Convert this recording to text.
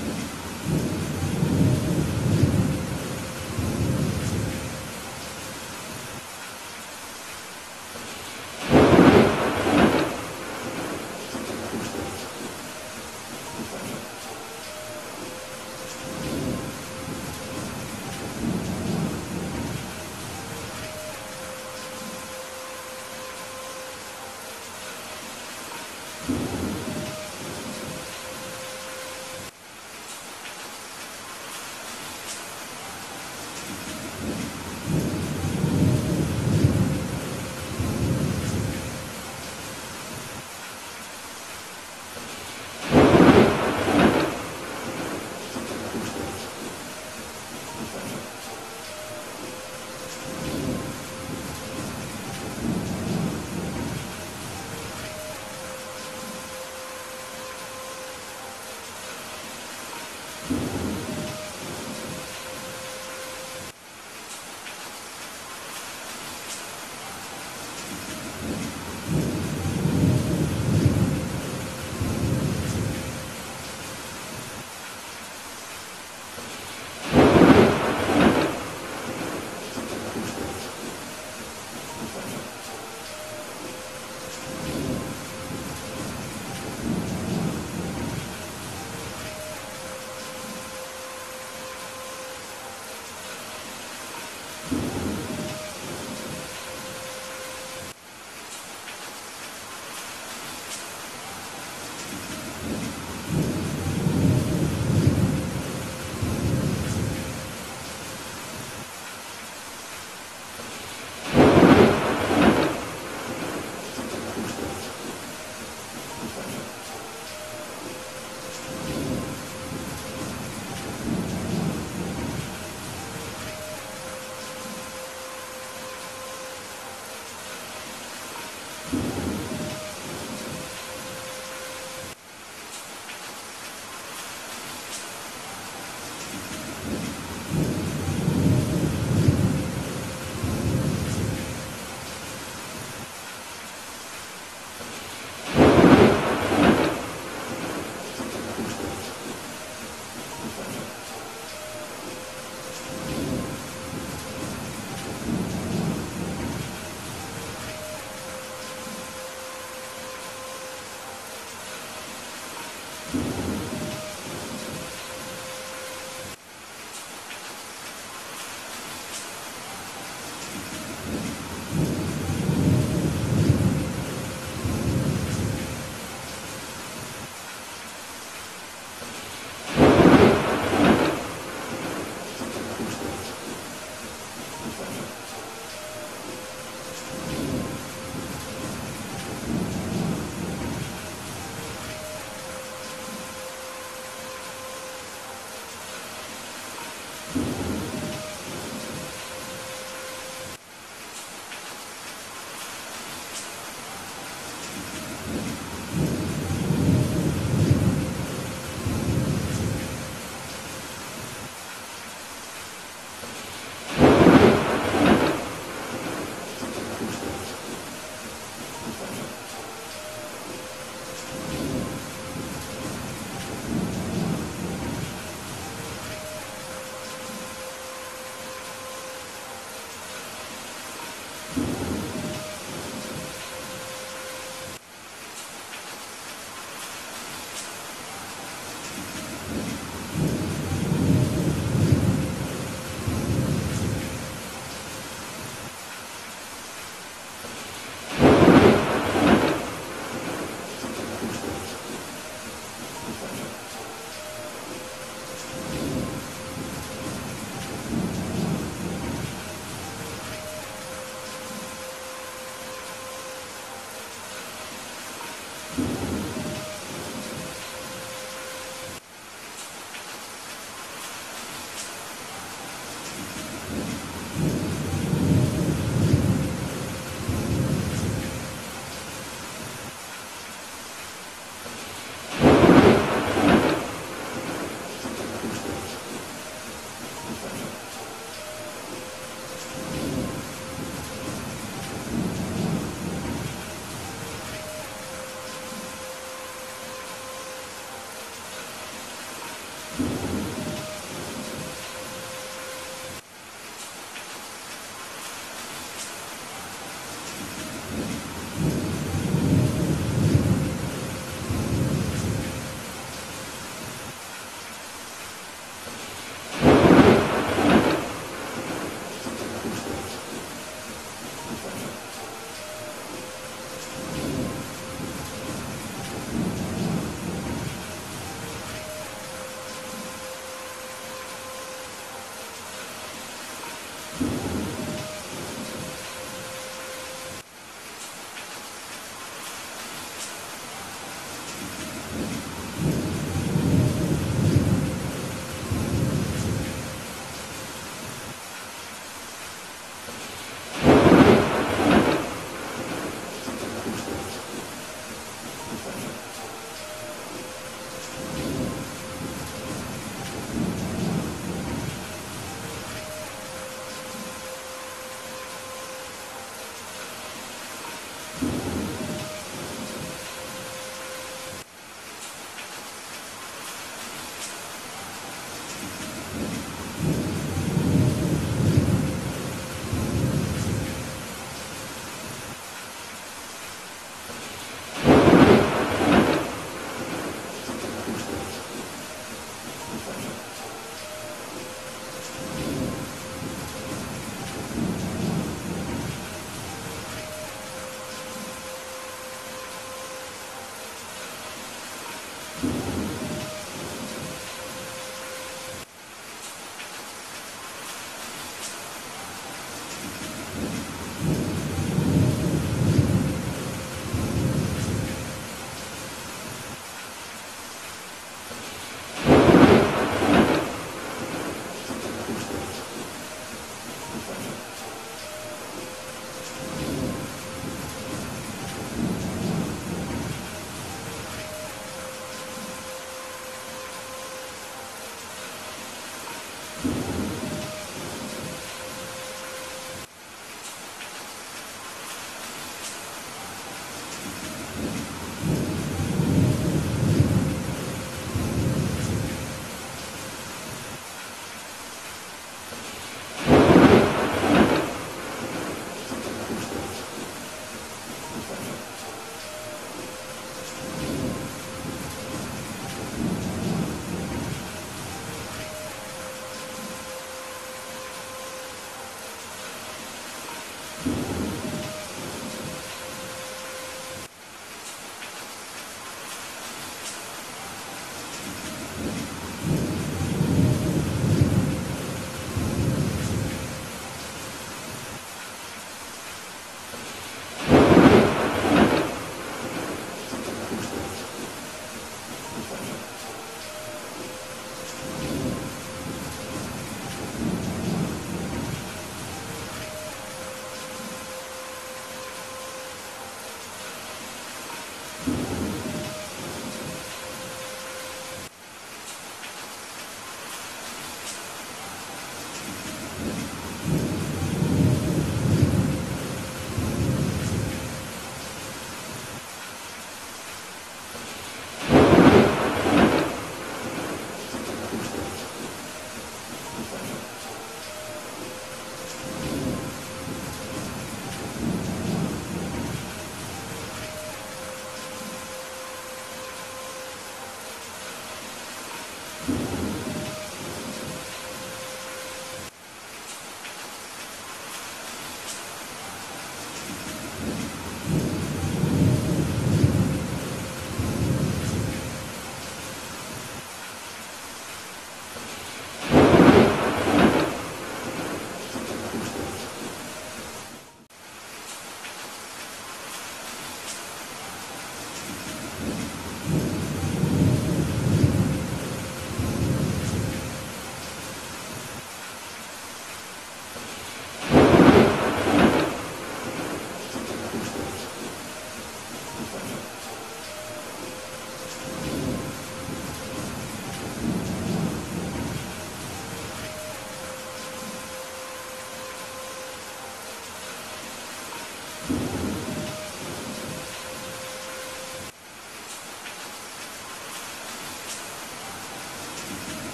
うん。